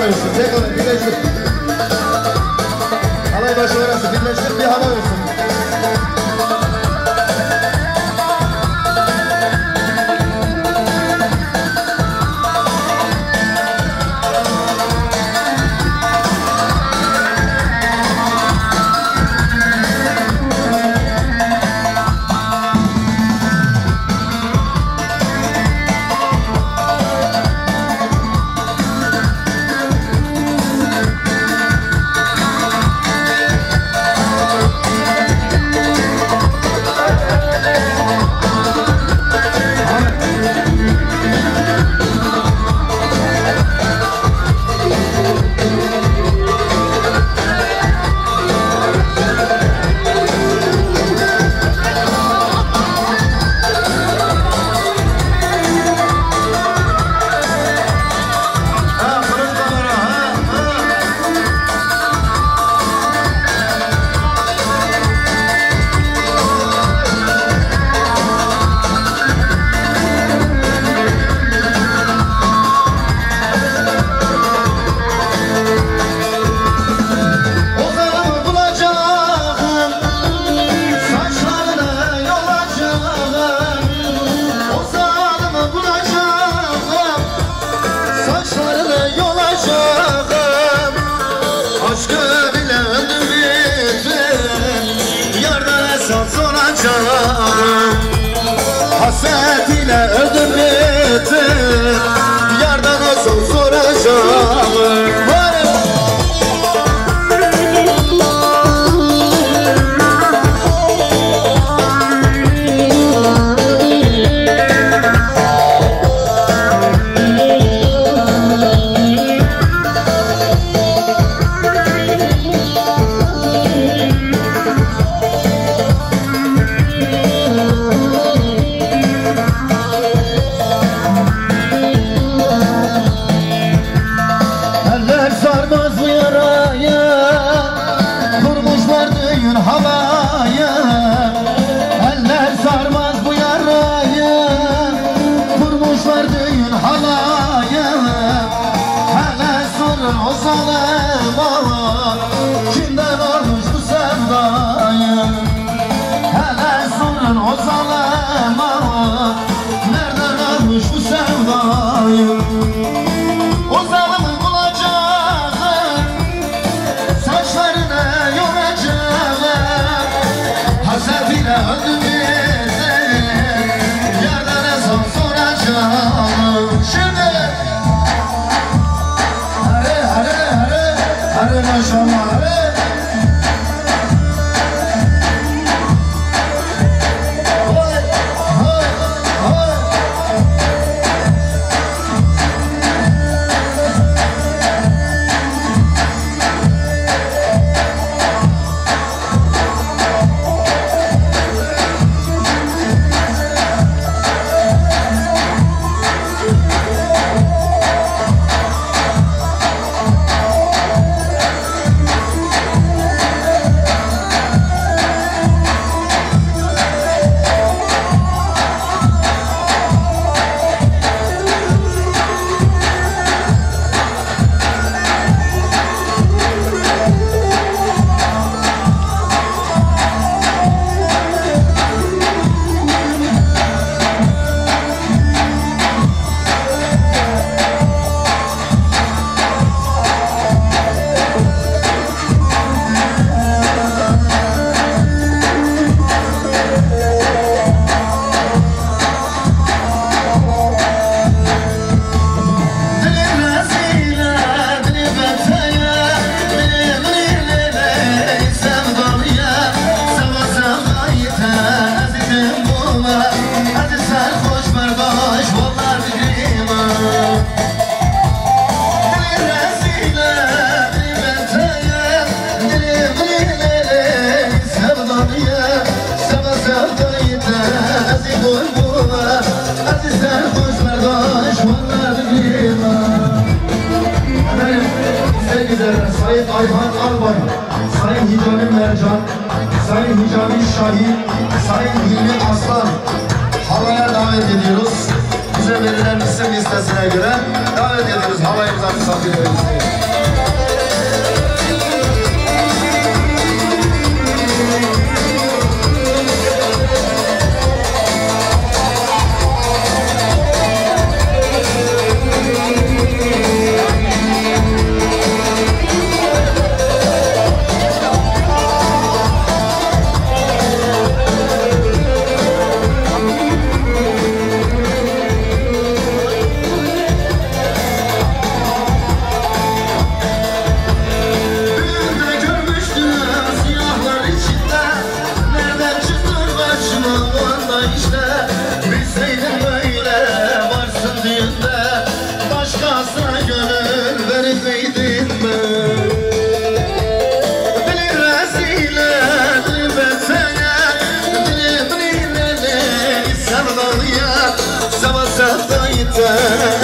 Taylor, Taylor, Taylor. hasretine öldüm bitti Yardan nasıl soracağım. Sayın Ayhan Albay, Sayın Hicami Mercan, Sayın Hicami Şahin, Sayın Hilmi Aslan halaya davet ediyoruz. Bize verilen isim listesine göre davet ediyoruz halayımıza misafirlerimizi.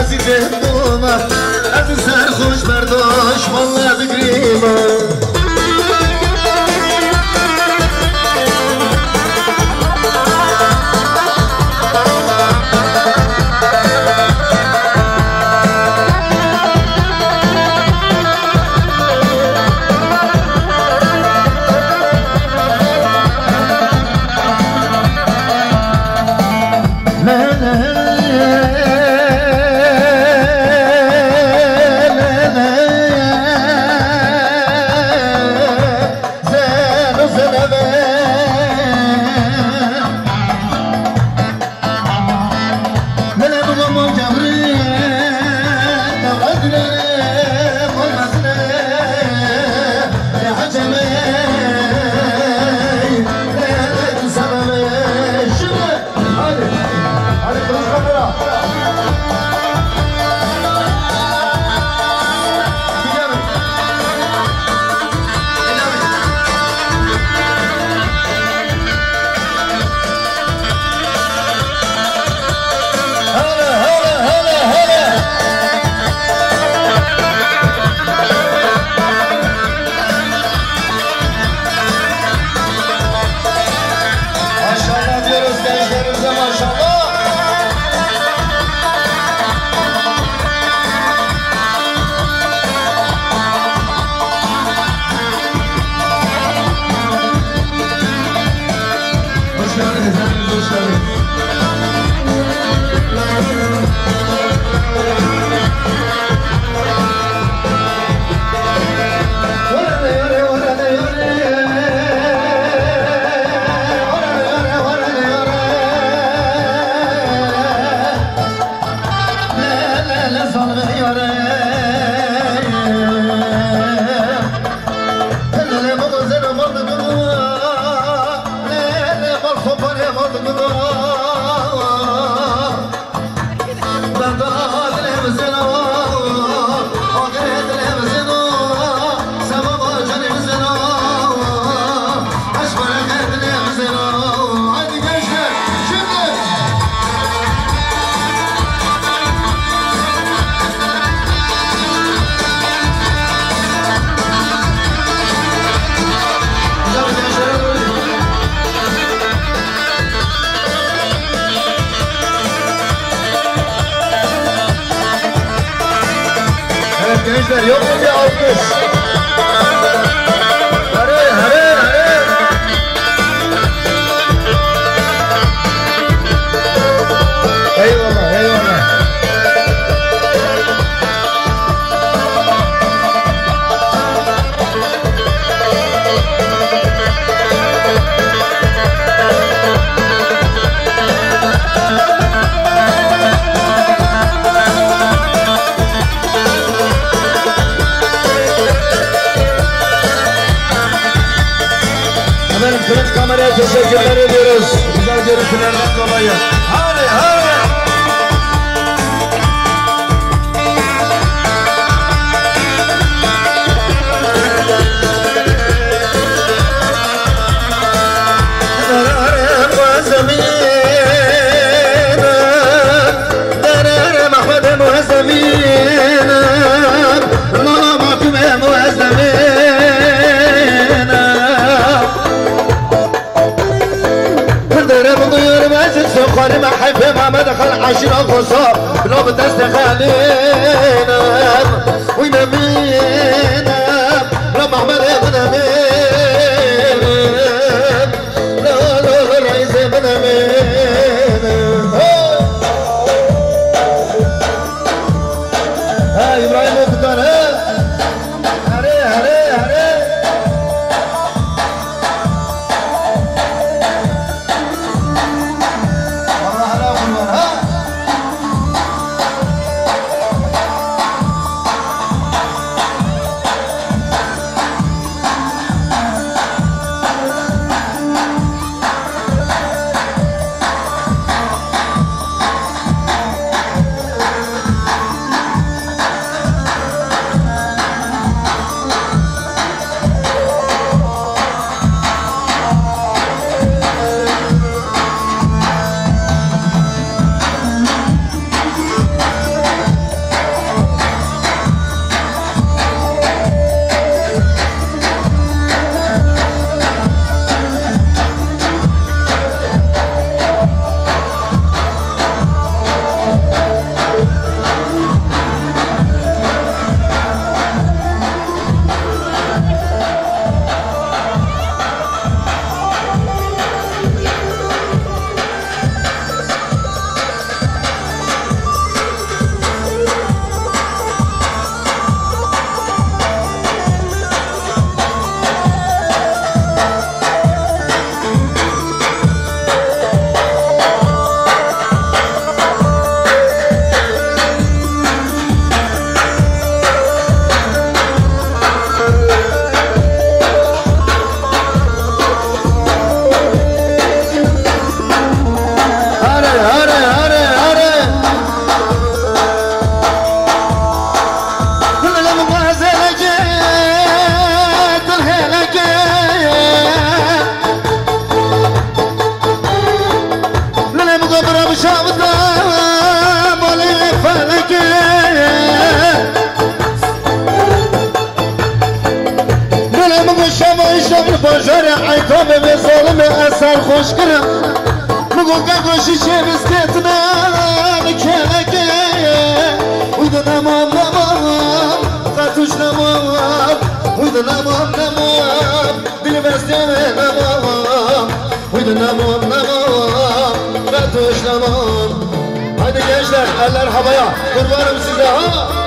عزیز دوما از سر خوش برداشت مال دگری ما görüntülerden dolayı. گلم گوشم ایشم بازار عیتاب به ظالم اثر خوش کنم مگو که گوشی چه بستتنم کلکه اویده نمام نمام قطوش نمام اویده نمام نمام بیلی بستیم نمام اویده نمام نمام قطوش نمام Hadi gençler eller havaya kurbanım size ha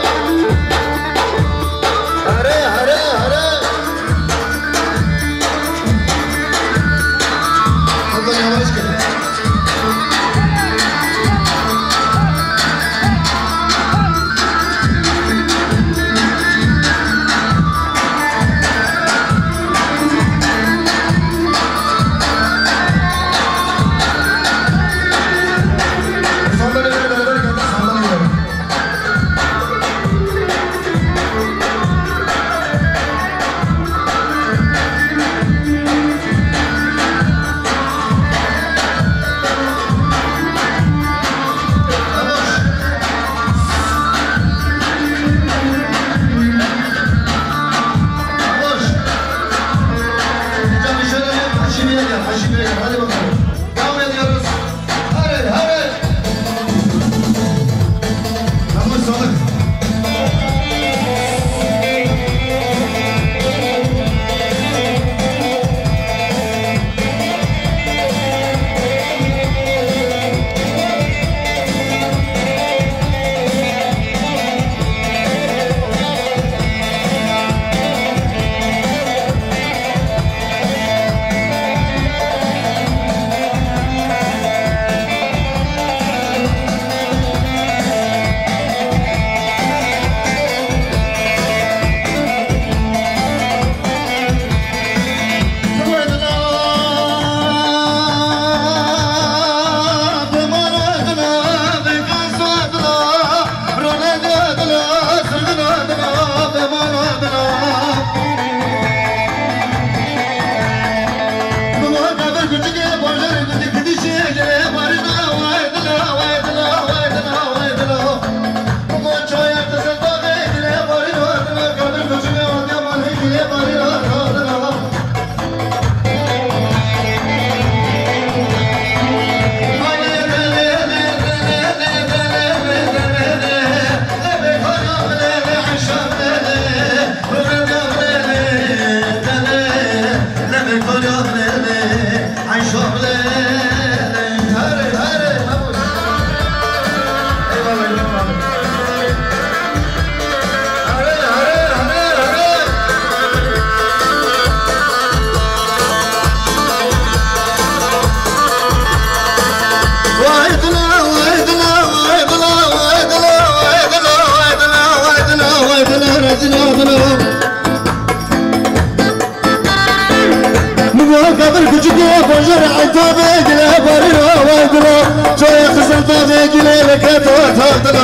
Dünya kadar küçük ya boşver Aytabe gile barına vardıra Çoya kızın tabe gile rekata tardıra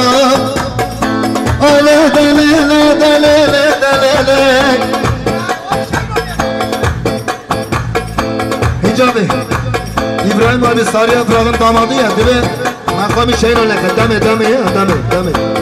Ale dale le dale le dale Hicabi İbrahim abi Sarıya Fırat'ın damadı ya değil mi? Makamı şehir alaka dame dame ya dame dame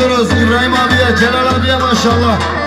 ediyoruz. İbrahim abiye, Celal abiye maşallah.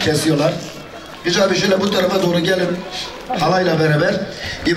kesiyorlar. Hicabi şöyle bu tarafa doğru gelin halayla beraber.